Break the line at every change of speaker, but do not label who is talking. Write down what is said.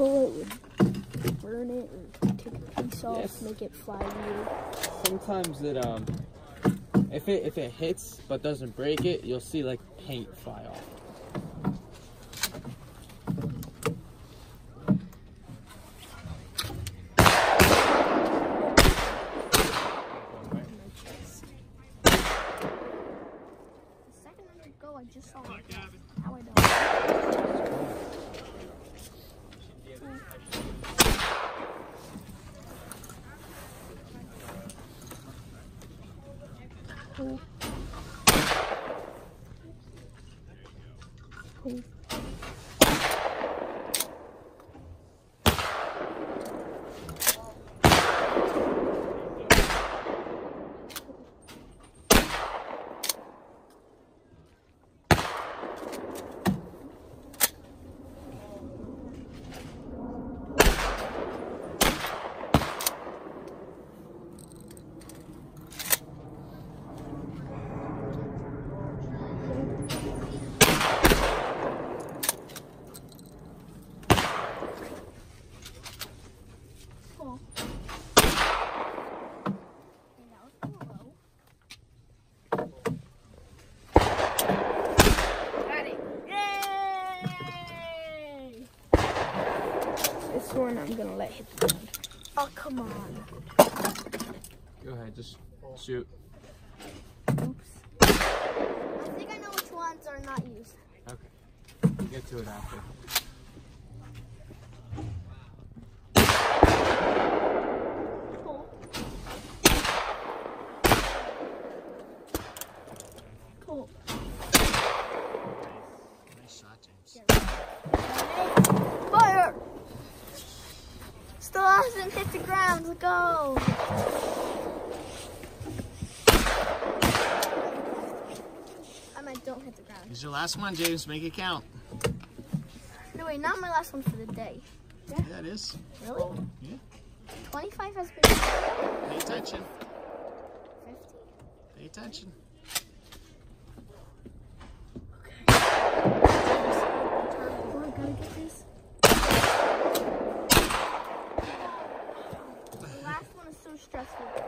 pull it would burn it or take a piece off,
Yes.
make it fly weird.
Sometimes it um, if it if it hits but doesn't break it, you'll see like paint fly off.
The second I let go, I just saw it. How I don't. Cool. Cool. Cool. Got it. Yay! This one I'm gonna let hit the ground. Oh, come on.
Go ahead, just shoot.
Oops. I think I know which ones are not used.
Okay. We'll get to it after.
the ground, we go. I might don't hit the ground.
It's your last one, James. Make it count.
No, wait, not my last one for the day.
Yeah, yeah it is.
Really?
Yeah.
25 has been...
Pay attention.
50.
Pay attention. Okay. Oh, I gotta get this. stressful.